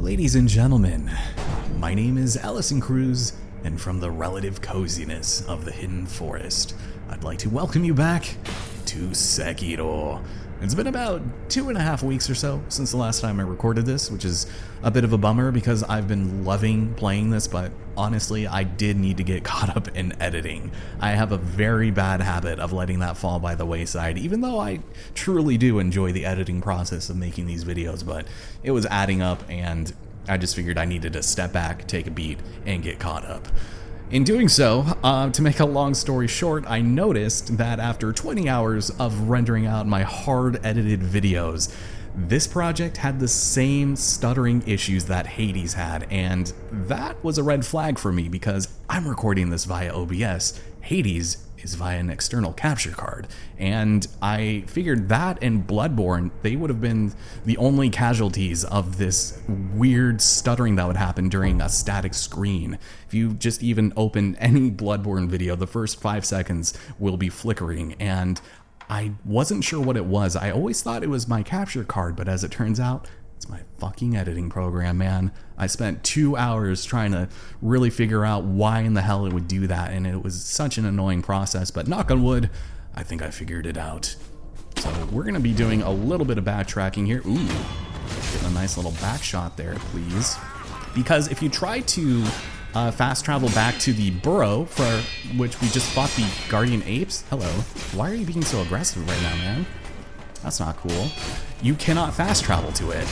Ladies and gentlemen, my name is Allison Cruz, and from the relative coziness of the Hidden Forest, I'd like to welcome you back to Sekiro. It's been about two and a half weeks or so since the last time I recorded this, which is a bit of a bummer because I've been loving playing this, but honestly, I did need to get caught up in editing. I have a very bad habit of letting that fall by the wayside, even though I truly do enjoy the editing process of making these videos, but it was adding up and I just figured I needed to step back, take a beat, and get caught up. In doing so, uh, to make a long story short, I noticed that after 20 hours of rendering out my hard edited videos, this project had the same stuttering issues that Hades had, and that was a red flag for me because I'm recording this via OBS. Hades is via an external capture card. And I figured that and Bloodborne, they would have been the only casualties of this weird stuttering that would happen during a static screen. If you just even open any Bloodborne video, the first five seconds will be flickering. And I wasn't sure what it was. I always thought it was my capture card, but as it turns out, it's my fucking editing program, man. I spent two hours trying to really figure out why in the hell it would do that, and it was such an annoying process. But knock on wood, I think I figured it out. So we're gonna be doing a little bit of backtracking here. Ooh, getting a nice little back shot there, please. Because if you try to uh, fast travel back to the burrow for which we just fought the guardian apes, hello. Why are you being so aggressive right now, man? That's not cool. You cannot fast travel to it.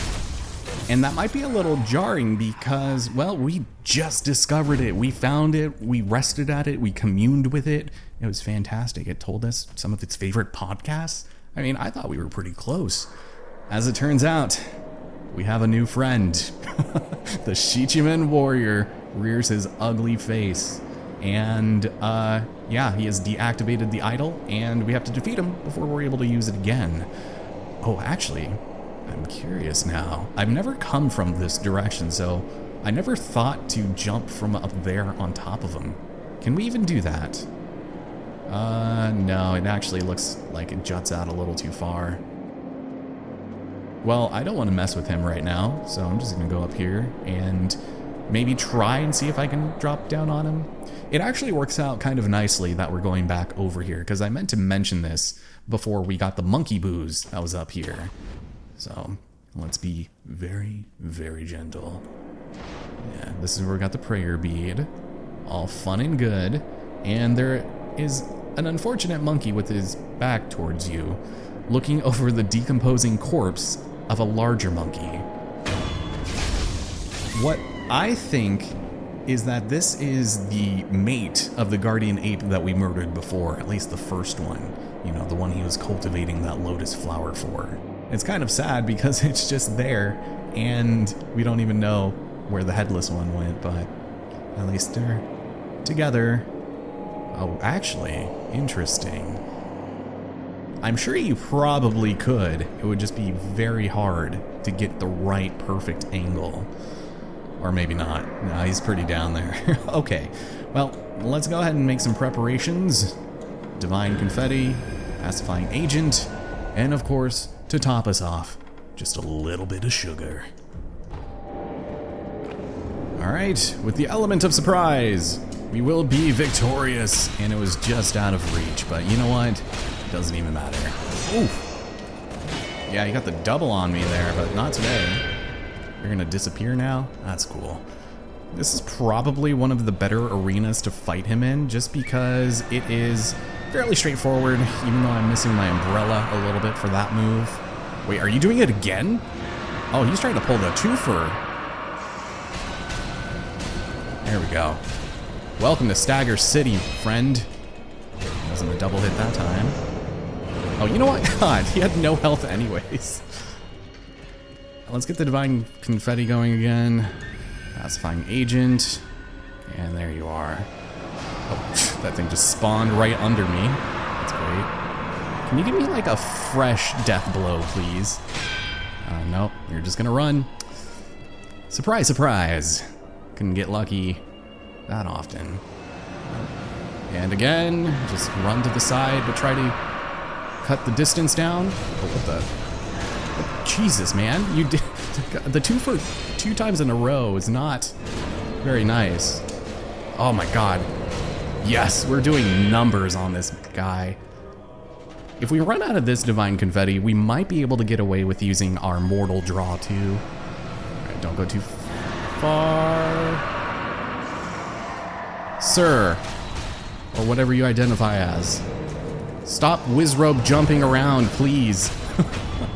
And that might be a little jarring because, well, we just discovered it. We found it, we rested at it, we communed with it. It was fantastic. It told us some of its favorite podcasts. I mean, I thought we were pretty close. As it turns out, we have a new friend. the Shichimen warrior rears his ugly face. And uh, yeah, he has deactivated the idol, and we have to defeat him before we're able to use it again. Oh, actually, I'm curious now. I've never come from this direction, so I never thought to jump from up there on top of him. Can we even do that? Uh, no, it actually looks like it juts out a little too far. Well, I don't want to mess with him right now, so I'm just going to go up here and maybe try and see if I can drop down on him. It actually works out kind of nicely that we're going back over here, because I meant to mention this before we got the monkey booze that was up here. So let's be very, very gentle. Yeah, this is where we got the prayer bead. All fun and good. And there is an unfortunate monkey with his back towards you, looking over the decomposing corpse of a larger monkey. What I think is that this is the mate of the guardian ape that we murdered before, at least the first one. You know, the one he was cultivating that lotus flower for. It's kind of sad because it's just there, and we don't even know where the headless one went, but at least they're together. Oh, actually, interesting. I'm sure you probably could. It would just be very hard to get the right perfect angle. Or maybe not. No, he's pretty down there. okay, well, let's go ahead and make some preparations. Divine Confetti, Pacifying Agent, and of course, to top us off, just a little bit of sugar. Alright, with the element of surprise, we will be victorious. And it was just out of reach, but you know what? It doesn't even matter. Oof. Yeah, you got the double on me there, but not today. You're gonna disappear now? That's cool. This is probably one of the better arenas to fight him in, just because it is fairly straightforward, even though I'm missing my umbrella a little bit for that move. Wait, are you doing it again? Oh, he's trying to pull the twofer. There we go. Welcome to Stagger City, friend. Wasn't a double hit that time. Oh, you know what? God, he had no health anyways. Let's get the Divine Confetti going again. Pacifying Agent. And there you are. Oh, that thing just spawned right under me. That's great. Can you give me like a fresh death blow, please? Uh, nope, you're just gonna run. Surprise, surprise. Couldn't get lucky that often. And again, just run to the side, but try to cut the distance down. Oh, what the? Jesus, man. You did the two for two times in a row is not very nice. Oh my god. Yes, we're doing numbers on this guy. If we run out of this Divine Confetti, we might be able to get away with using our Mortal Draw too. Alright, don't go too far. Sir, or whatever you identify as. Stop Wizrobe jumping around, please.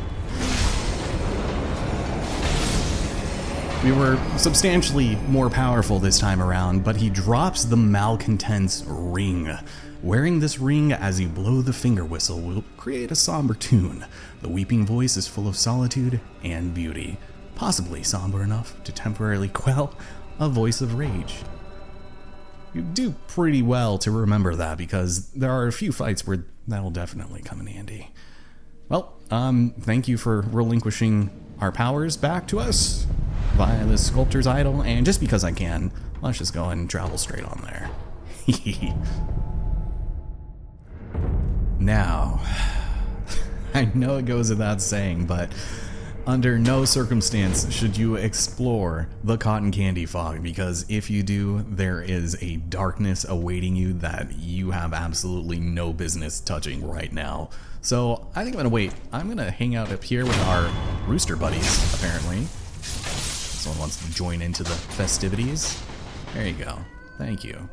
we were substantially more powerful this time around, but he drops the Malcontent's ring. Wearing this ring as you blow the finger whistle will create a somber tune. The weeping voice is full of solitude and beauty, possibly somber enough to temporarily quell a voice of rage. You do pretty well to remember that because there are a few fights where that'll definitely come in handy. Well, um, thank you for relinquishing our powers back to us via the sculptor's idol, and just because I can, let's just go and travel straight on there. Now, I know it goes without saying, but under no circumstance should you explore the cotton candy fog because if you do, there is a darkness awaiting you that you have absolutely no business touching right now. So I think I'm gonna wait. I'm gonna hang out up here with our rooster buddies, apparently. Someone wants to join into the festivities. There you go. Thank you.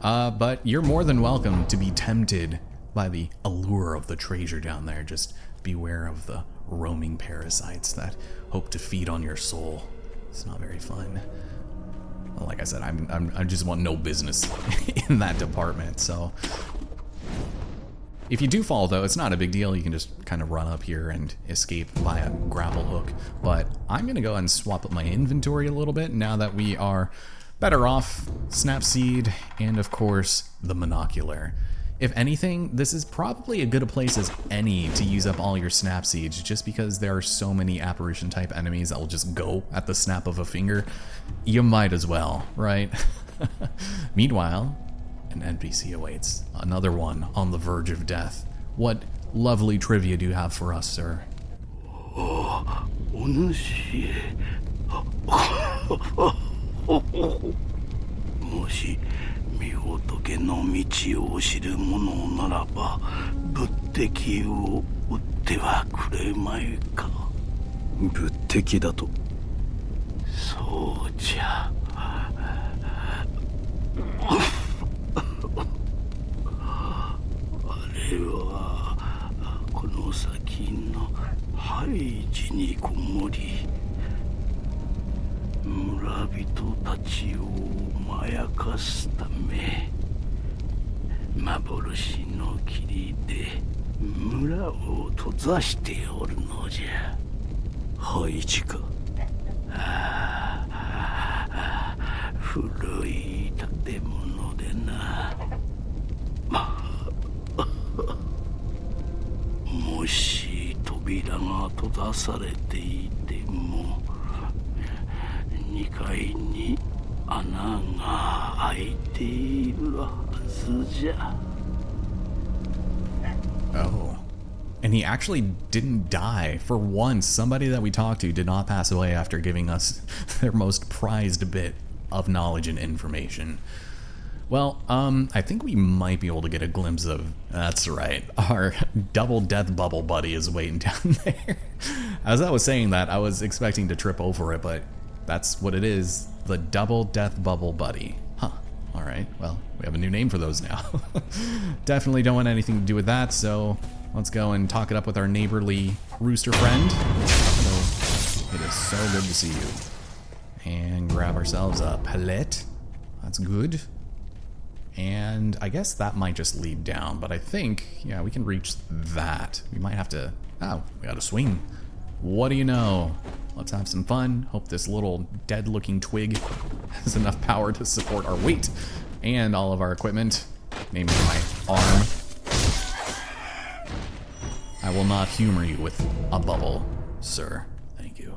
Uh, but you're more than welcome to be tempted by the allure of the treasure down there. Just beware of the roaming parasites that hope to feed on your soul. It's not very fun. Well, like I said, I'm, I'm, I just want no business in that department. So, if you do fall, though, it's not a big deal. You can just kind of run up here and escape via grapple hook. But I'm going to go ahead and swap up my inventory a little bit now that we are better off. Snapseed, and of course, the monocular. If anything, this is probably as good a place as any to use up all your snap seeds, just because there are so many apparition type enemies that will just go at the snap of a finger. You might as well, right? Meanwhile, an NPC awaits. Another one on the verge of death. What lovely trivia do you have for us, sir? はこの先のハイジにこもり村人たちをまやかすため幻の霧で村を閉ざしておるのじゃ。配置か。古い建物でな。もし扉が閉ざされていても2階に穴が開いているはずじゃ。Oh. And he actually didn't die. For once, somebody that we talked to did not pass away after giving us their most prized bit of knowledge and information. Well, um, I think we might be able to get a glimpse of. That's right. Our double death bubble buddy is waiting down there. As I was saying that, I was expecting to trip over it, but that's what it is. The double death bubble buddy. Huh. All right. Well, we have a new name for those now. Definitely don't want anything to do with that, so let's go and talk it up with our neighborly rooster friend. It is so good to see you. And grab ourselves a palette. That's good. And I guess that might just lead down, but I think, yeah, we can reach that. We might have to... Oh, we got a swing. What do you know? Let's have some fun. Hope this little dead-looking twig has enough power to support our weight and all of our equipment, namely my arm. I will not humor you with a bubble, sir. Thank you.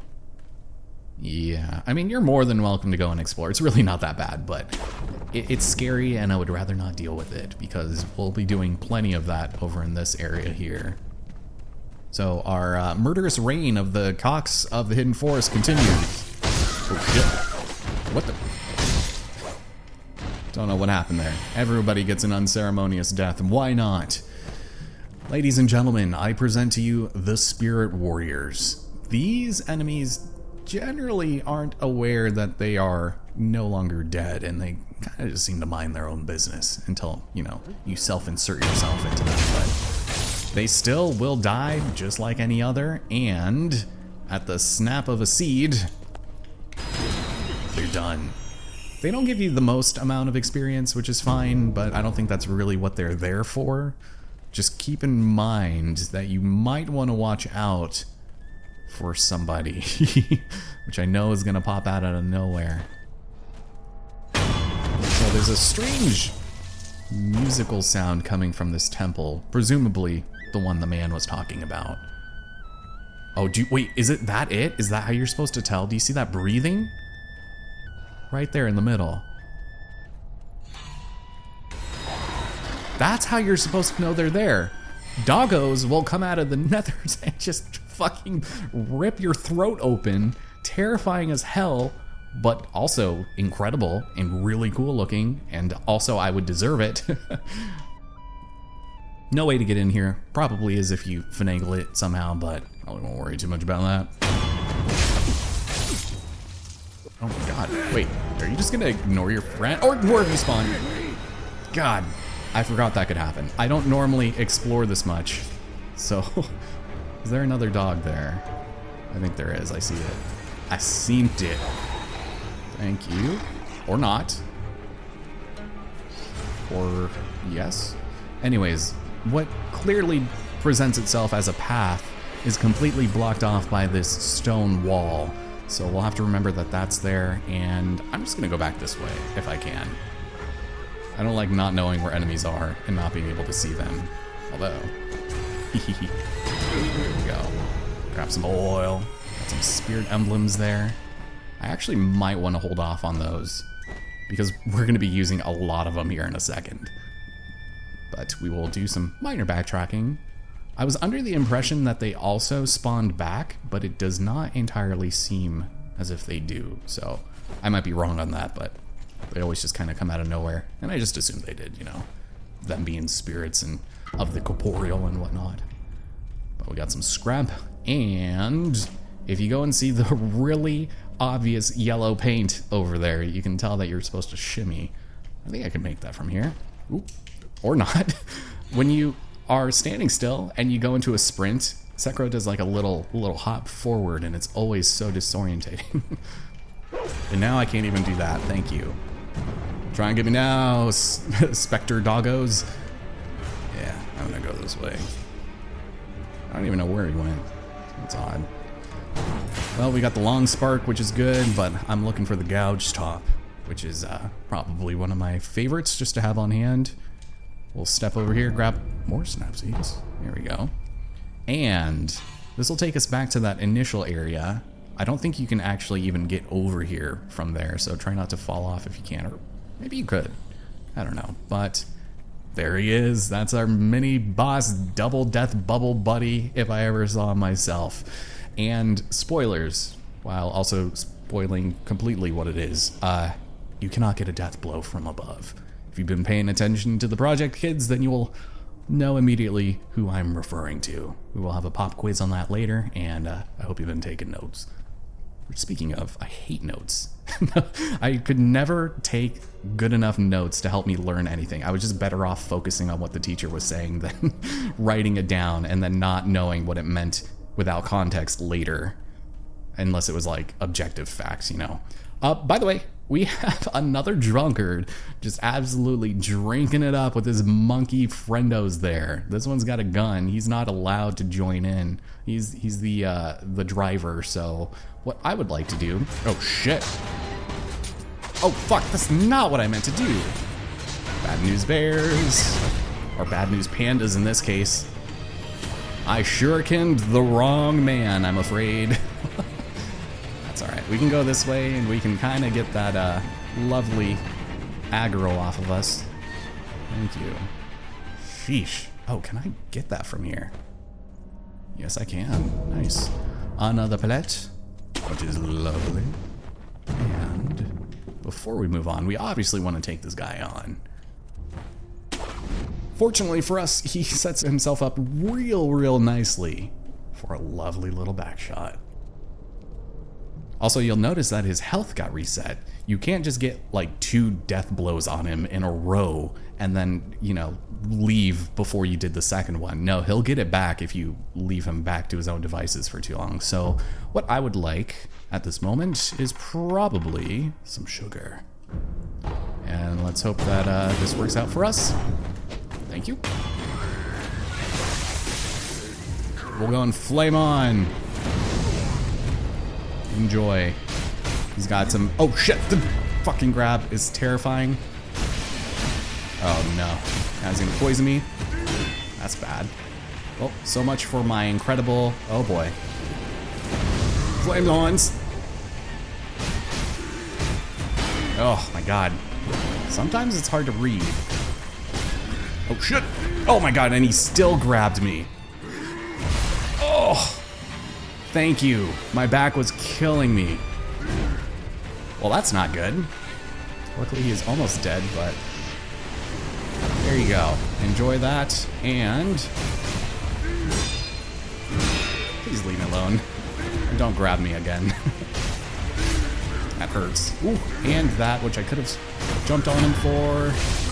Yeah, I mean, you're more than welcome to go and explore. It's really not that bad, but it, it's scary and I would rather not deal with it because we'll be doing plenty of that over in this area here. So our uh, murderous reign of the Cox of the Hidden Forest continues. Oh shit. What the? Don't know what happened there. Everybody gets an unceremonious death. And why not? Ladies and gentlemen, I present to you the Spirit Warriors. These enemies generally aren't aware that they are no longer dead and they kind of just seem to mind their own business until, you know, you self insert yourself into them. But they still will die just like any other, and at the snap of a seed, they're done. They don't give you the most amount of experience, which is fine, but I don't think that's really what they're there for. Just keep in mind that you might want to watch out for somebody, which I know is to pop out out of nowhere. So there's a strange musical sound coming from this temple, presumably the one the man was talking about. Oh, do you, wait, is it that it? Is that how you're supposed to tell? Do you see that breathing? Right there in the middle. That's how you're supposed to know they're there. Doggos will come out of the nethers and just fucking rip your throat open, terrifying as hell, but also incredible and really cool looking, and also I would deserve it. no way to get in here. Probably is if you finagle it somehow, but I won't worry too much about that. Oh my god. Wait, are you just gonna ignore your friend? Or of you spawn? God, I forgot that could happen. I don't normally explore this much. So, is there another dog there? I think there is. I see it. I seen it. Thank you. Or not. Or yes. Anyways, what clearly presents itself as a path is completely blocked off by this stone wall. So we'll have to remember that that's there, and I'm just gonna go back this way if I can. I don't like not knowing where enemies are and not being able to see them. Although, here we go. Grab some oil, got some spirit emblems there. I actually might want to hold off on those because we're going to be using a lot of them here in a second. But we will do some minor backtracking. I was under the impression that they also spawned back, but it does not entirely seem as if they do. So I might be wrong on that, but they always just kind of come out of nowhere. And I just assumed they did, you know, them being spirits and of the corporeal and whatnot. But we got some scrap. And if you go and see the really obvious yellow paint over there, you can tell that you're supposed to shimmy. I think I can make that from here. Or not. when you are standing still and you go into a sprint, Sekiro does like a little little hop forward and it's always so disorientating. and now I can't even do that. Thank you. Try and get me now, Spectre doggos. I'm gonna go this way. I don't even know where he went. That's odd. Well, we got the long spark, which is good, but I'm looking for the gouge top, which is uh, probably one of my favorites just to have on hand. We'll step over here, grab more snap seeds. There we go. And this will take us back to that initial area. I don't think you can actually even get over here from there, so try not to fall off if you can, or maybe you could. I don't know, but there he is. That's our mini boss double death bubble buddy, if I ever saw myself and spoilers, while also spoiling completely what it is. Uh, you cannot get a death blow from above. If you've been paying attention to the project, kids, then you will know immediately who I'm referring to. We will have a pop quiz on that later, and uh, I hope you've been taking notes. Speaking of, I hate notes. I could never take good enough notes to help me learn anything. I was just better off focusing on what the teacher was saying than writing it down and then not knowing what it meant without context later, unless it was like objective facts, you know. Uh, by the way, we have another drunkard just absolutely drinking it up with his monkey friendos there. This one's got a gun. He's not allowed to join in. He's he's the uh, the driver. So what I would like to do? Oh shit! Oh fuck! That's not what I meant to do. Bad news bears, or bad news pandas in this case. I shurikened the wrong man, I'm afraid. That's alright. We can go this way and we can kind of get that uh, lovely aggro off of us. Thank you. Sheesh. Oh, can I get that from here? Yes, I can. Nice. Another palette, which is lovely. And before we move on, we obviously want to take this guy on. Fortunately for us, he sets himself up real, real nicely for a lovely little back shot. Also, you'll notice that his health got reset. You can't just get like two death blows on him in a row and then, you know, leave before you did the second one. No, he'll get it back if you leave him back to his own devices for too long. So, what I would like at this moment is probably some sugar. And let's hope that uh, this works out for us. Thank you. We're going flame on. Enjoy. He's got some. Oh shit! The fucking grab is terrifying. Oh no. Now he's gonna poison me. That's bad. Well, so much for my incredible. Oh boy. Flame lawns. Oh my god. Sometimes it's hard to read. Oh shit! Oh my god, and he still grabbed me. Oh! Thank you. My back was killing me. Well, that's not good. Luckily, he is almost dead, but there you go. Enjoy that, and please leave me alone. Don't grab me again. that hurts. Ooh, and that, which I could have jumped on him for.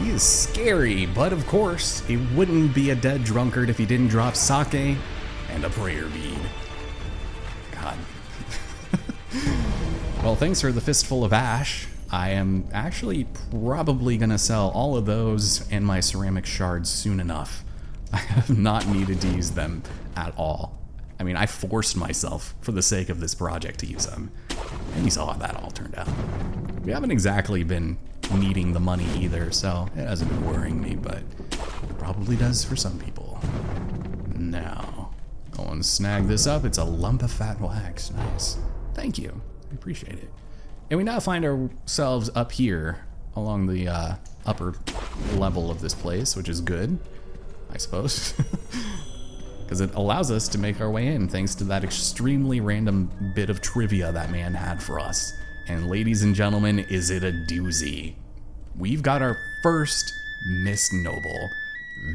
He is scary, but of course, he wouldn't be a dead drunkard if he didn't drop sake and a prayer bead. God. well, thanks for the fistful of ash. I am actually probably going to sell all of those and my ceramic shards soon enough. I have not needed to use them at all. I mean, I forced myself for the sake of this project to use them. And you saw how that all turned out. We haven't exactly been needing the money either, so it hasn't been worrying me, but it probably does for some people. Now, go and snag this up. It's a lump of fat wax. Nice. Thank you. I appreciate it. And we now find ourselves up here along the uh, upper level of this place, which is good, I suppose. Because it allows us to make our way in thanks to that extremely random bit of trivia that man had for us. And ladies and gentlemen, is it a doozy? We've got our first Mist Noble.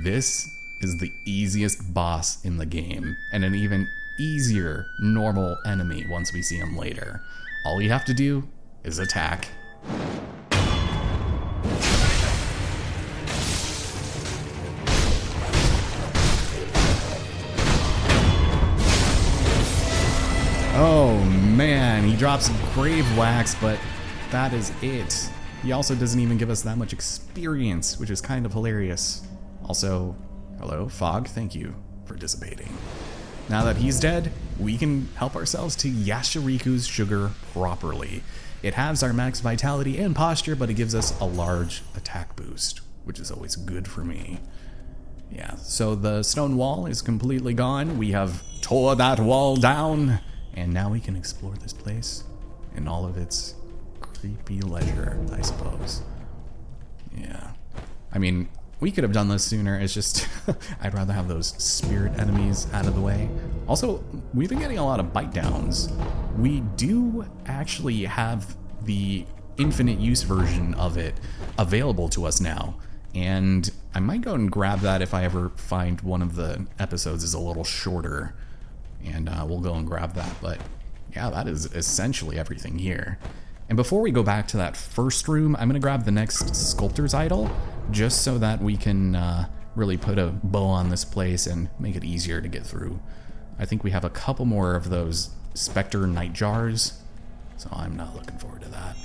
This is the easiest boss in the game, and an even easier normal enemy once we see him later. All you have to do is attack. Drops Grave Wax, but that is it. He also doesn't even give us that much experience, which is kind of hilarious. Also, hello, Fog, thank you for dissipating. Now that he's dead, we can help ourselves to Yashariku's sugar properly. It halves our max vitality and posture, but it gives us a large attack boost, which is always good for me. Yeah, so the stone wall is completely gone. We have tore that wall down, and now we can explore this place in all of its creepy leisure, I suppose. Yeah. I mean, we could have done this sooner. It's just, I'd rather have those spirit enemies out of the way. Also, we've been getting a lot of bite downs. We do actually have the infinite use version of it available to us now. And I might go and grab that if I ever find one of the episodes is a little shorter. And uh, we'll go and grab that. But yeah, that is essentially everything here. And before we go back to that first room, I'm going to grab the next sculptor's idol just so that we can uh, really put a bow on this place and make it easier to get through. I think we have a couple more of those Spectre night jars, so I'm not looking forward to that.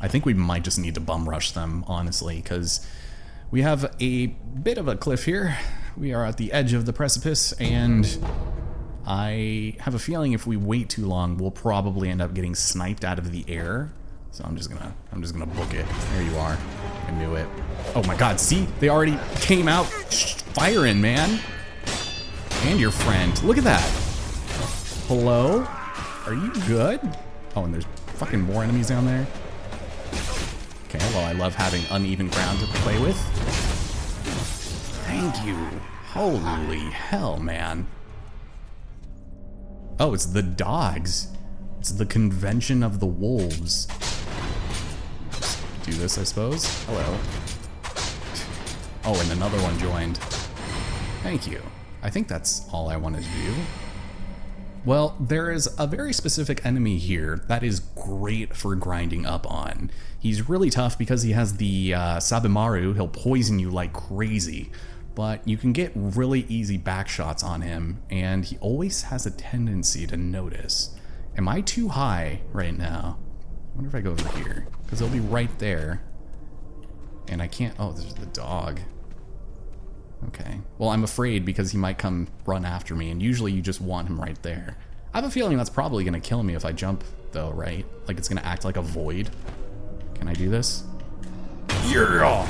I think we might just need to bum rush them, honestly, because we have a bit of a cliff here. We are at the edge of the precipice, and I have a feeling if we wait too long, we'll probably end up getting sniped out of the air. So I'm just gonna, I'm just gonna book it. There you are. I knew it. Oh my God! See, they already came out firing, man. And your friend. Look at that. Hello? Are you good? Oh, and there's fucking more enemies down there. Okay, well, I love having uneven ground to play with. Thank you. Holy hell, man. Oh, it's the dogs. It's the convention of the wolves. do this, I suppose. Hello. Oh, and another one joined. Thank you. I think that's all I wanted to do. Well, there is a very specific enemy here that is great for grinding up on. He's really tough because he has the uh, Sabimaru, he'll poison you like crazy, but you can get really easy back shots on him, and he always has a tendency to notice. Am I too high right now? I wonder if I go over here, because he'll be right there. And I can't, oh, there's the dog. Okay. Well, I'm afraid because he might come run after me, and usually you just want him right there. I have a feeling that's probably going to kill me if I jump, though, right? Like it's going to act like a void. Can I do this? Yeah!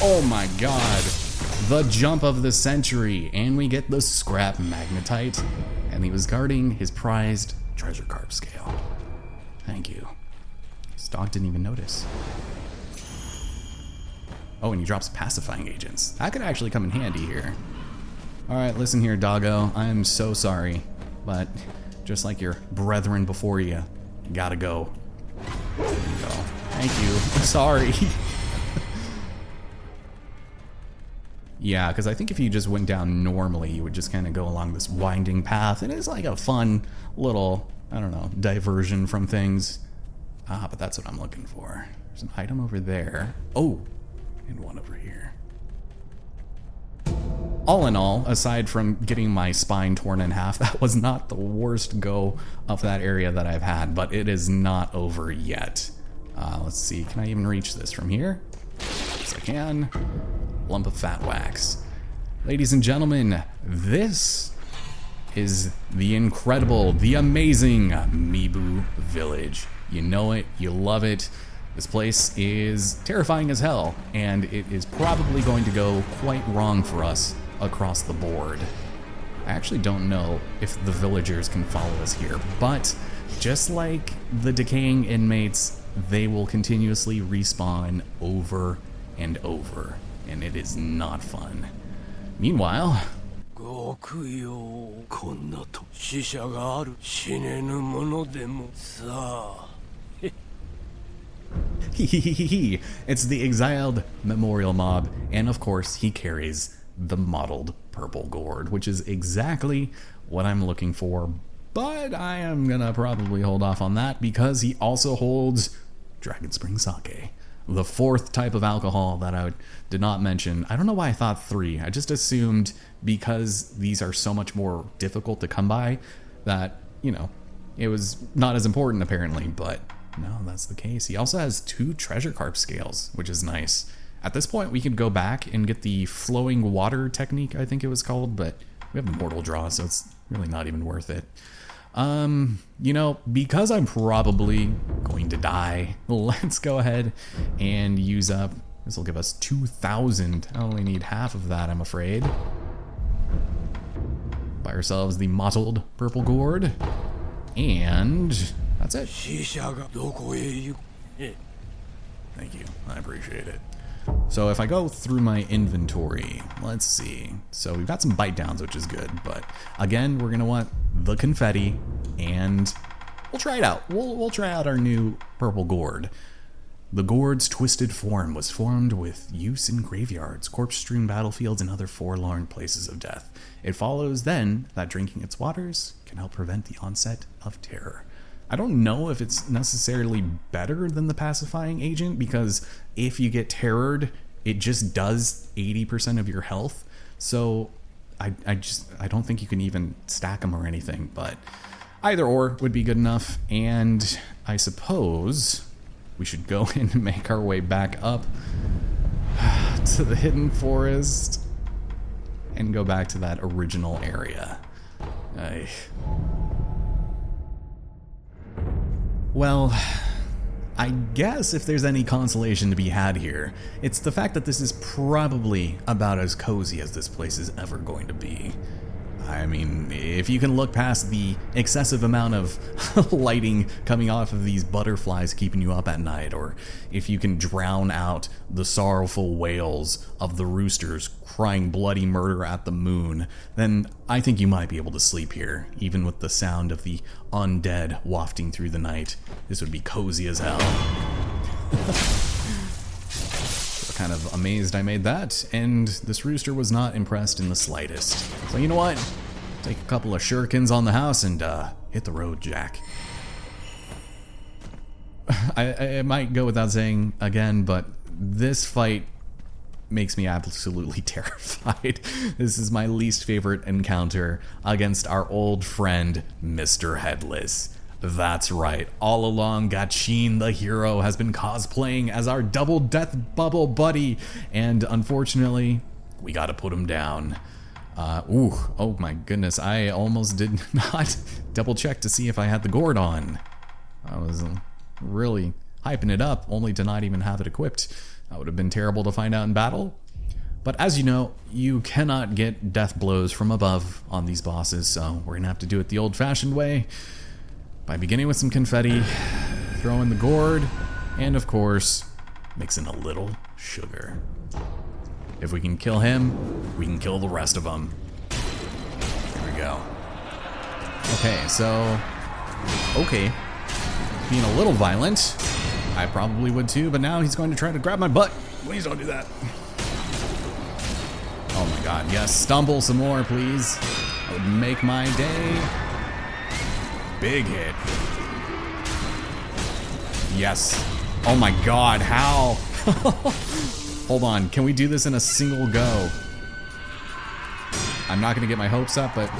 Oh my god. The jump of the century, and we get the scrap magnetite. And he was guarding his prized treasure carp scale. Thank you. Dog didn't even notice. Oh, and he drops pacifying agents. That could actually come in handy here. Alright, listen here, doggo. I am so sorry. But just like your brethren before you, you gotta go. There you go. Thank you. I'm sorry. yeah, because I think if you just went down normally, you would just kind of go along this winding path. And it's like a fun little, I don't know, diversion from things. Ah, but that's what I'm looking for. There's an item over there. Oh, and one over here. All in all, aside from getting my spine torn in half, that was not the worst go of that area that I've had, but it is not over yet. Uh, let's see, can I even reach this from here? Yes, I can. Lump of fat wax. Ladies and gentlemen, this is the incredible, the amazing Mibu Village. You know it, you love it. This place is terrifying as hell, and it is probably going to go quite wrong for us across the board. I actually don't know if the villagers can follow us here, but just like the decaying inmates, they will continuously respawn over and over, and it is not fun. Meanwhile, 極よこんなと死者がある死ねぬものでもさあ it's the exiled memorial mob, and of course, he carries the mottled purple gourd, which is exactly what I'm looking for. But I am gonna probably hold off on that because he also holds Dragon Spring Sake, the fourth type of alcohol that I did not mention. I don't know why I thought three. I just assumed because these are so much more difficult to come by that, you know, it was not as important apparently, but no, that's the case. He also has two treasure carp scales, which is nice. At this point, we could go back and get the flowing water technique, I think it was called, but we have the mortal draw, so it's really not even worth it. Um, you know, because I'm probably going to die, let's go ahead and use up. This will give us 2,000. I only need half of that, I'm afraid. Buy ourselves the mottled purple gourd. And that's it. Thank you. I appreciate it. So if I go through my inventory, let's see. So we've got some bite downs, which is good, but again, we're gonna want the confetti, and we'll try it out. We'll we'll try out our new purple gourd. The gourd's twisted form was formed with use in graveyards, corpse-strewn battlefields, and other forlorn places of death. It follows then that drinking its waters can help prevent the onset of terror. I don't know if it's necessarily better than the pacifying agent because if you get terrored, it just does 80% of your health. So I, I just I don't think you can even stack them or anything, but either or would be good enough. And I suppose we should go in and make our way back up to the hidden forest and go back to that original area. I well, I guess if there's any consolation to be had here, it's the fact that this is probably about as cozy as this place is ever going to be. I mean, if you can look past the excessive amount of lighting coming off of these butterflies keeping you up at night, or if you can drown out the sorrowful wails of the roosters crying bloody murder at the moon, then I think you might be able to sleep here, even with the sound of the undead wafting through the night. This would be cozy as hell. kind of amazed I made that, and this rooster was not impressed in the slightest. So you know what? Take a couple of shurikens on the house and uh, hit the road, Jack. I, I might go without saying again, but this fight makes me absolutely terrified. this is my least favorite encounter against our old friend, Mr. Headless. That's right. All along, Gachiin the hero has been cosplaying as our double death bubble buddy, and unfortunately, we gotta put him down. Uh, ooh, oh my goodness, I almost did not double check to see if I had the gourd on. I was really hyping it up, only to not even have it equipped. That would have been terrible to find out in battle. But as you know, you cannot get death blows from above on these bosses, so we're gonna have to do it the old fashioned way by beginning with some confetti, throw in the gourd, and of course, mix in a little sugar. If we can kill him, we can kill the rest of them. Here we go. Okay, so... Okay. Being a little violent. I probably would too, but now he's going to try to grab my butt. Please don't do that. Oh my god, yes, stumble some more, please. That would make my day. Big hit. Yes. Oh my god, how? Hold on, can we do this in a single go? I'm not gonna get my hopes up, but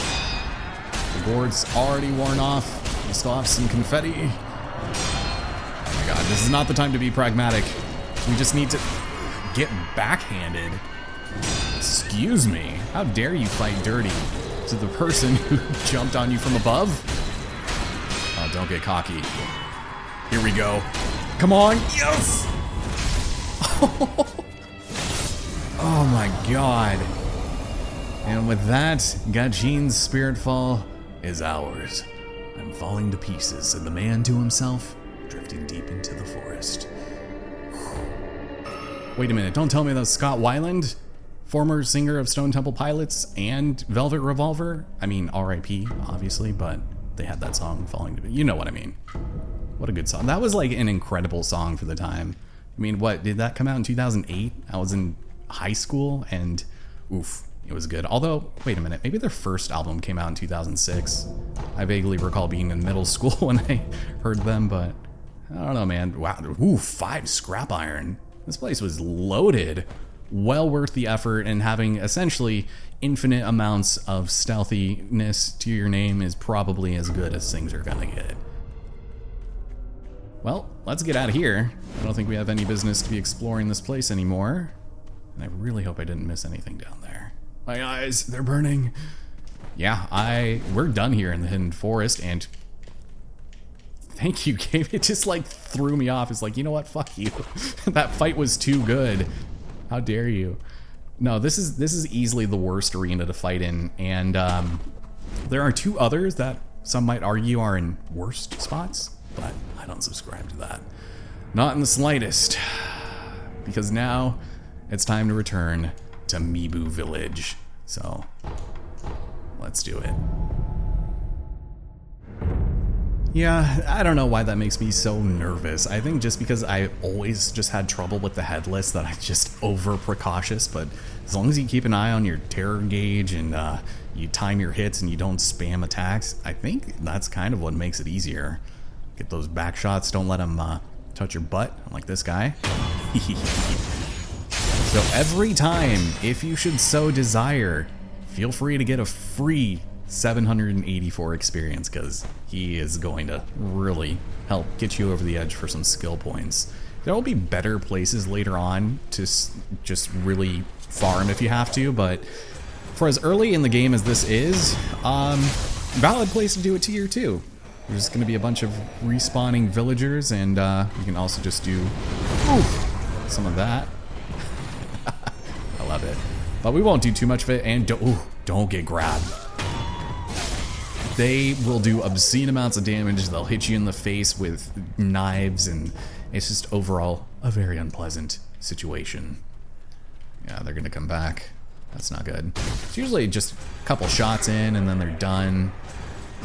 the gourd's already worn off. We still have some confetti. Oh my god, this is not the time to be pragmatic. We just need to get backhanded. Excuse me, how dare you fight dirty to the person who jumped on you from above? Don't get cocky. Here we go. Come on. Yes! oh my god. And with that, Gachiin's spirit fall is ours. I'm falling to pieces, said the man to himself, drifting deep into the forest. Wait a minute, don't tell me that's Scott Weiland, former singer of Stone Temple Pilots and Velvet Revolver? I mean, RIP, obviously, but they had that song falling to. You know what I mean. What a good song. That was like an incredible song for the time. I mean, what did that come out in 2008? I was in high school and oof, it was good. Although, wait a minute, maybe their first album came out in 2006. I vaguely recall being in middle school when I heard them, but I don't know, man. Wow, ooh, five scrap iron. This place was loaded. Well worth the effort and having essentially infinite amounts of stealthiness to your name is probably as good as things are gonna get. Well, let's get out of here. I don't think we have any business to be exploring this place anymore. And I really hope I didn't miss anything down there. My eyes, they're burning. Yeah, I we're done here in the hidden forest and thank you game it just like threw me off it's like you know what fuck you that fight was too good how dare you no, this is this is easily the worst arena to fight in, and um, there are two others that some might argue are in worst spots, but I don't subscribe to that. Not in the slightest, because now it's time to return to Mibu Village. So let's do it. Yeah, I don't know why that makes me so nervous. I think just because I always just had trouble with the headless that I'm just over precautious, but as long as you keep an eye on your terror gauge and uh, you time your hits and you don't spam attacks, I think that's kind of what makes it easier. Get those back shots, don't let them uh, touch your butt, like this guy. so every time, if you should so desire, feel free to get a free 784 experience because he is going to really help get you over the edge for some skill points. There will be better places later on to just really farm if you have to, but for as early in the game as this is, um, valid place to do it tier 2. There's going to be a bunch of respawning villagers, and uh, you can also just do some of that. I love it. But we won't do too much of it, and don't, ooh, don't get grabbed. They will do obscene amounts of damage. They'll hit you in the face with knives, and it's just overall a very unpleasant situation. Yeah, they're gonna come back. That's not good. It's usually just a couple shots in and then they're done.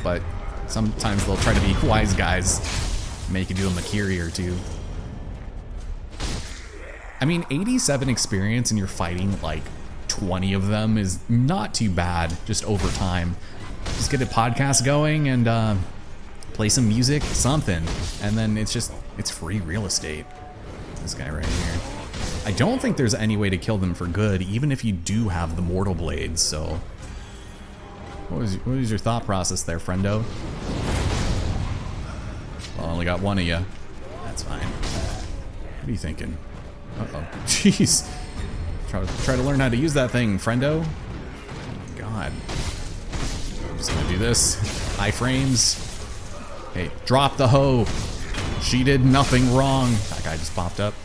But sometimes they'll try to be wise guys, make you do a Mikiri or two. I mean, 87 experience and you're fighting like 20 of them is not too bad just over time. Just get a podcast going and uh, play some music, something, and then it's just, it's free real estate. This guy right here. I don't think there's any way to kill them for good, even if you do have the Mortal Blades, so... What was, what was your thought process there, friendo? Well, I only got one of you. That's fine. What are you thinking? Uh-oh. Jeez. Try to, try to learn how to use that thing, friendo. God. I'm just gonna do this. Iframes. Hey, drop the hoe. She did nothing wrong. That guy just popped up.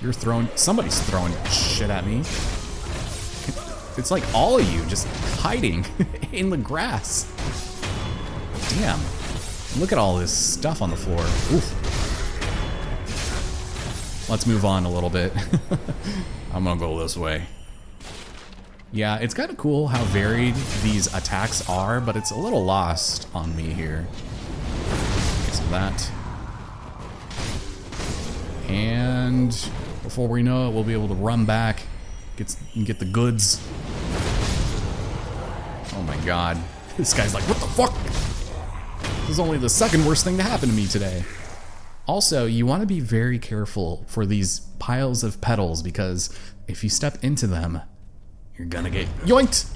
You're throwing... Somebody's throwing shit at me. It's like all of you just hiding in the grass. Damn. Look at all this stuff on the floor. Oof. Let's move on a little bit. I'm gonna go this way. Yeah, it's kind of cool how varied these attacks are, but it's a little lost on me here. Okay, so that. And before we know it, we'll be able to run back, get, get the goods. Oh my god. This guy's like, what the fuck? This is only the second worst thing to happen to me today. Also, you want to be very careful for these piles of petals because if you step into them, you're gonna get yoinked.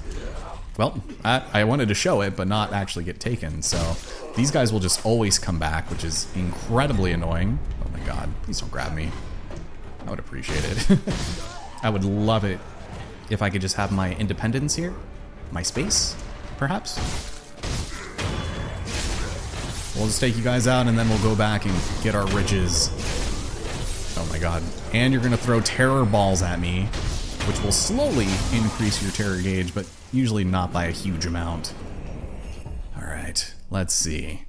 Well, I, I, wanted to show it, but not actually get taken. So these guys will just always come back, which is incredibly annoying. Oh my god, please don't grab me. I would appreciate it. I would love it if I could just have my independence here. My space, perhaps. We'll just take you guys out and then we'll go back and get our riches. Oh my god. And you're gonna throw terror balls at me, which will slowly increase your terror gauge, but usually not by a huge amount. Alright, let's see.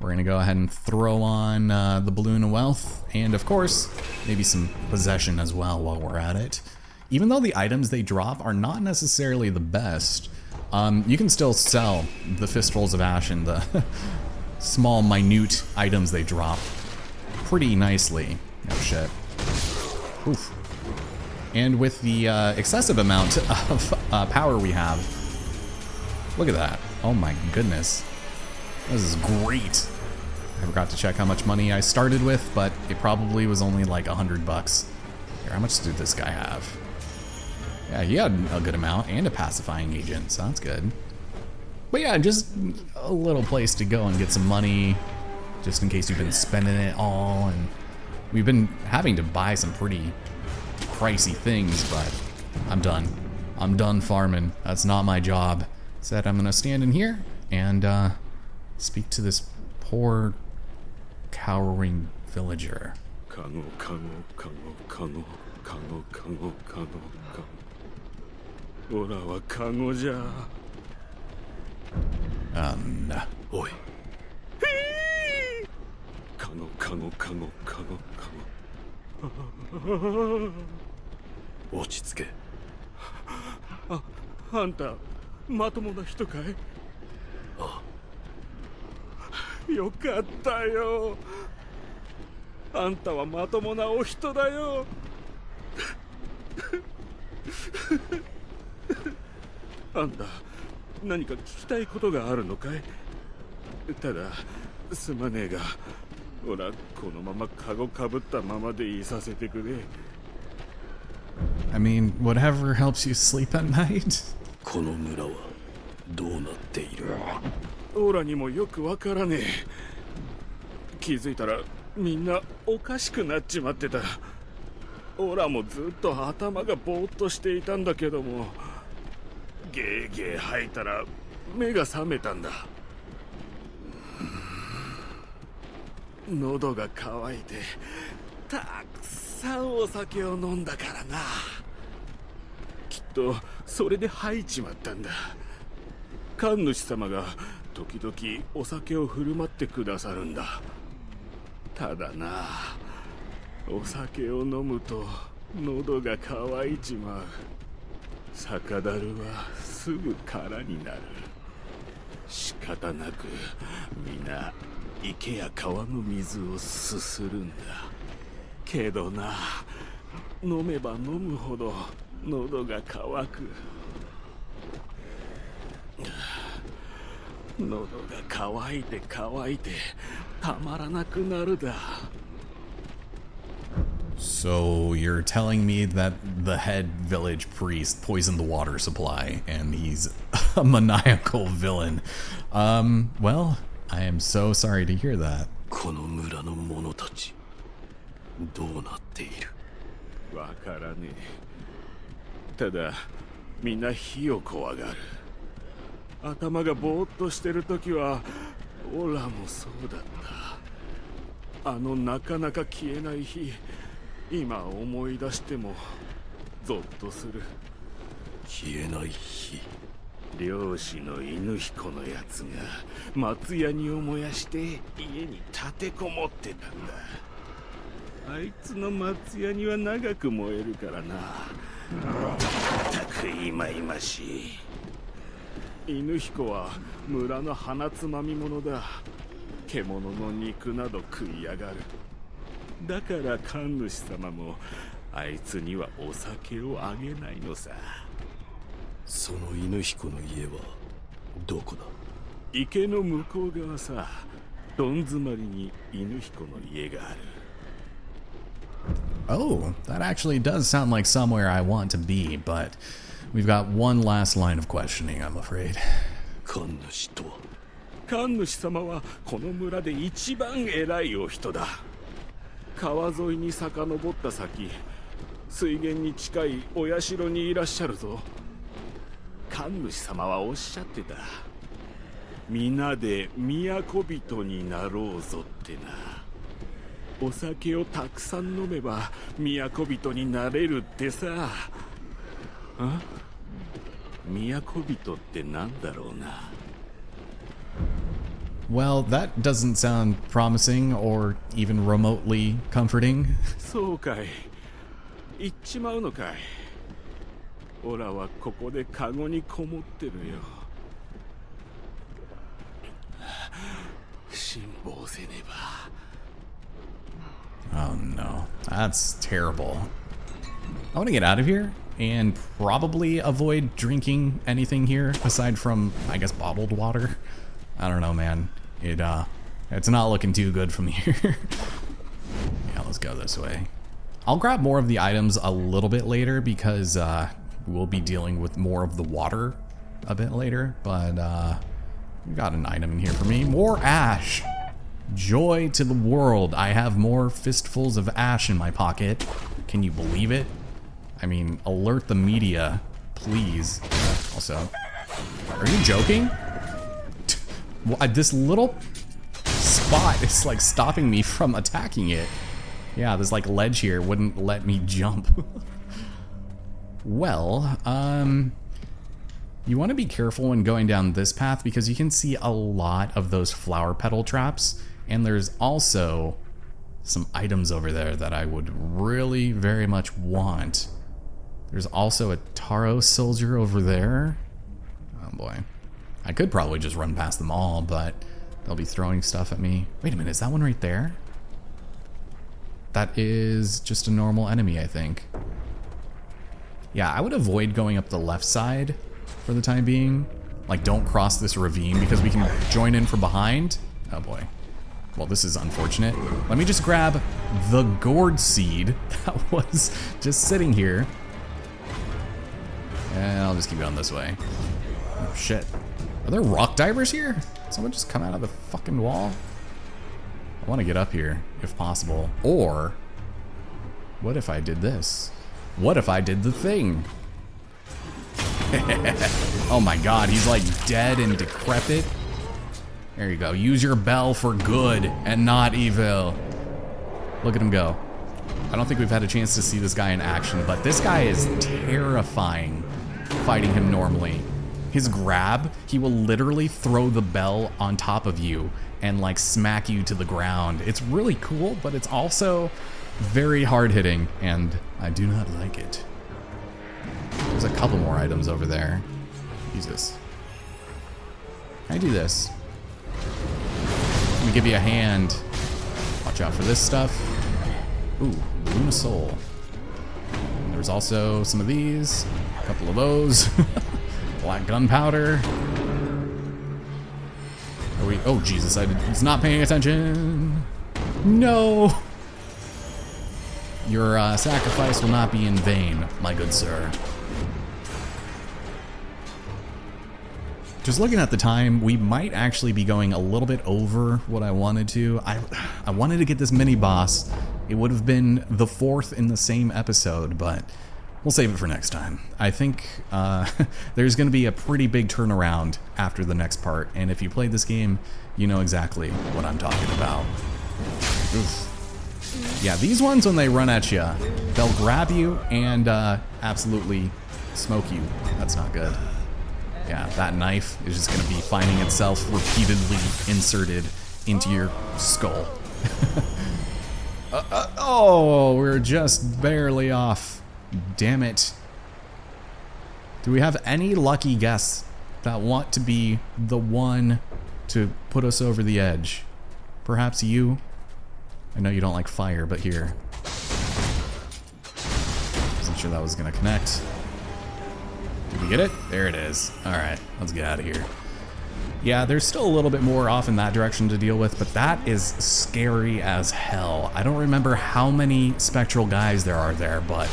We're gonna go ahead and throw on uh, the Balloon of Wealth, and of course, maybe some Possession as well while we're at it. Even though the items they drop are not necessarily the best, um, you can still sell the Fistfuls of Ash and the small, minute items they drop pretty nicely. Oh shit. Oof. And with the uh, excessive amount of uh, power we have, look at that. Oh my goodness. This is great. I forgot to check how much money I started with, but it probably was only like a hundred bucks. Here, how much did this guy have? Yeah, he had a good amount and a pacifying agent, so that's good. But yeah, just a little place to go and get some money, just in case you've been spending it all. And we've been having to buy some pretty pricey things, but I'm done. I'm done farming. That's not my job. Said I'm gonna stand in here and uh, speak to this poor, cowering villager. Um, お 落ち着け。ああんたまともな人かい？あ。よかったよ。あんたはまともなお人だよ。あんた何か聞きたいことがあるのかい？ただすまねえがほらこのままカゴかぶったままでいさせてくれ I mean, whatever helps you sleep at night. この村はどうなっている？オーラにもよくわからねえ。気づいたらみんなおかしくなっちまってた。オーラもずっと頭がぼーっとしていたんだけども。ゲーゲー吐いたら目が覚めたんだ。喉が渇いてたさんお酒を飲んだからな。きっとそれで吐いちまったんだ。神主様が時々お酒を振る舞ってくださるんだ。ただなお酒を飲むと喉が渇いちまう。酒だるはすぐ空になる。仕方なく皆池や川の水をすするんだ。けどな飲めば飲むほど喉が渇く喉が渇いて渇いてたまらなくなるだ So you're telling me that the head village priest poisoned the water supply and he's a maniacal villain. Um, well, I am so sorry to hear that. この村の者たち どうなっている？わからねえ。ただみんな火を怖がる。頭がぼーっとしてる時はオラもそうだった。あのなかなか消えない日今思い出してもゾッとする。消えない日？漁師の犬彦のやつが松ヤニを燃やして家に立てこもってたんだあいつの松ヤニは長く燃えるからな。たくいまいましい。犬彦は村の鼻つまみ者だ。獣の肉など食いやがる。だから神主様もあいつにはお酒をあげないのさ。その犬彦の家はどこだ？池の向こう側さ。どん詰まりに犬彦の家がある Oh, that actually does sound like somewhere I want to be, but we've got one last line of questioning, I'm afraid. 神主とは神主様はこの村で一番偉いお人だ川沿いに遡った先水源に近いお社にいらっしゃるぞ神主様はおっしゃってた皆で都人になろうぞってなお酒をたくさん飲めば都人になれるってさ。あ？都人ってなんだろうな。Well, that doesn't sound promising or even remotely comforting. そうかい。行っちまうのかい。オラはここでカゴにこもってるよ。辛抱せねば Oh no, that's terrible. I want to get out of here and probably avoid drinking anything here aside from, I guess, bottled water. I don't know, man. It uh, it's not looking too good from here. yeah, let's go this way. I'll grab more of the items a little bit later because uh, we'll be dealing with more of the water a bit later. But uh, we got an item in here for me. More ash. Joy to the world. I have more fistfuls of ash in my pocket. Can you believe it? I mean, alert the media, please. Also, are you joking? This little spot is like stopping me from attacking it. Yeah, this like ledge here wouldn't let me jump. well, um, you want to be careful when going down this path because you can see a lot of those flower petal traps. And there's also some items over there that I would really very much want. There's also a Taro soldier over there. Oh boy. I could probably just run past them all, but they'll be throwing stuff at me. Wait a minute, is that one right there? That is just a normal enemy, I think. Yeah, I would avoid going up the left side for the time being. Like, don't cross this ravine because we can join in from behind. Oh boy. Well, this is unfortunate. Let me just grab the gourd seed that was just sitting here. And I'll just keep going this way. Oh, shit. Are there rock divers here? Someone just come out of the fucking wall? I want to get up here, if possible. Or, what if I did this? What if I did the thing? oh my god, he's like dead and decrepit. There you go. Use your bell for good and not evil. Look at him go. I don't think we've had a chance to see this guy in action, but this guy is terrifying fighting him normally. his grab, he will literally throw the bell on top of you and like smack you to the ground. It's really cool, but it's also very hard hitting, and I do not like it. There's a couple more items over there. Jesus. Can I do this? Let me give you a hand. Watch out for this stuff. Ooh, Luna Soul. And there's also some of these. A couple of those. Black gunpowder. Are we? Oh Jesus! I was not paying attention. No. Your uh, sacrifice will not be in vain, my good sir. Just looking at the time, we might actually be going a little bit over what I wanted to. I I wanted to get this mini boss. It would have been the fourth in the same episode, but we'll save it for next time. I think uh, there's going to be a pretty big turnaround after the next part, and if you played this game, you know exactly what I'm talking about. Oof. Yeah, these ones, when they run at you, they'll grab you and uh, absolutely smoke you. That's not good. Yeah, that knife is just going to be finding itself repeatedly inserted into your skull. uh, uh, oh, we're just barely off. Damn it. Do we have any lucky guests that want to be the one to put us over the edge? Perhaps you? I know you don't like fire, but here. Wasn't sure that was going to connect. Did we get it? There it is. Alright, let's get out of here. Yeah, there's still a little bit more off in that direction to deal with, but that is scary as hell. I don't remember how many spectral guys there are there, but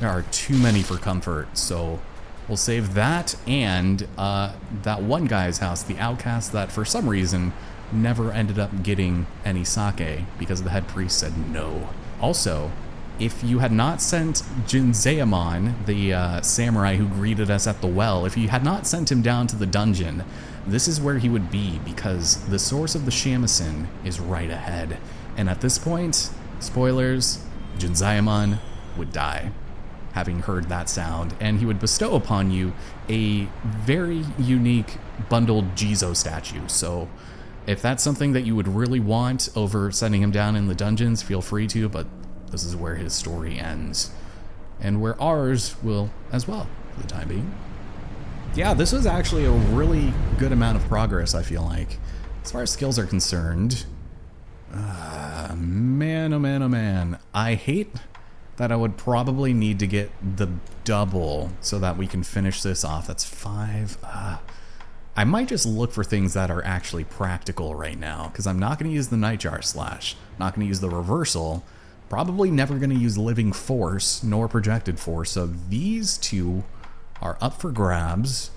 there are too many for comfort, so we'll save that and uh, that one guy's house, the outcast that for some reason never ended up getting any sake because the head priest said no. Also, if you had not sent Jinzaemon, the uh, samurai who greeted us at the well, if you had not sent him down to the dungeon, this is where he would be because the source of the shamisen is right ahead. And at this point, spoilers, Jinzaemon would die having heard that sound, and he would bestow upon you a very unique bundled Jizo statue. So if that's something that you would really want over sending him down in the dungeons, feel free to, but this is where his story ends. And where ours will as well, for the time being. Yeah, this was actually a really good amount of progress, I feel like. As far as skills are concerned, uh, man, oh man, oh man. I hate that I would probably need to get the double so that we can finish this off. That's five. Uh, I might just look for things that are actually practical right now because I'm not going to use the Nightjar Slash, not going to use the Reversal, probably never going to use Living Force nor Projected Force. So these two are up for grabs.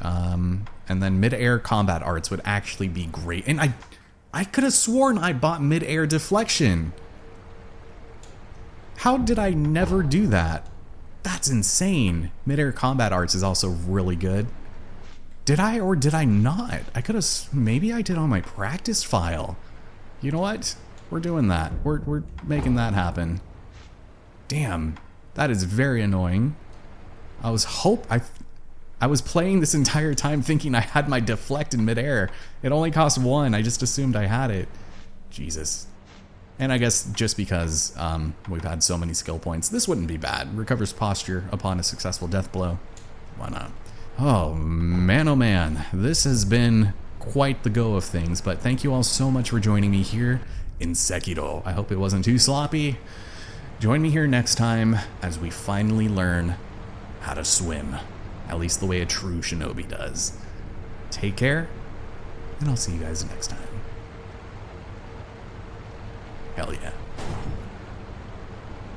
Um, and then mid-air combat arts would actually be great. And I, I could have sworn I bought mid-air deflection. How did I never do that? That's insane. Mid-air combat arts is also really good. Did I or did I not? I could have, maybe I did on my practice file. You know what? We're doing that. We're, we're making that happen. Damn, that is very annoying. I was hope I I was playing this entire time thinking I had my deflect in midair. It only cost one. I just assumed I had it. Jesus. And I guess just because um, we've had so many skill points, this wouldn't be bad. Recovers posture upon a successful death blow. Why not? Oh man, oh man. This has been quite the go of things, but thank you all so much for joining me here in Sekiro. I hope it wasn't too sloppy. Join me here next time as we finally learn how to swim, at least the way a true shinobi does. Take care, and I'll see you guys next time. Hell yeah.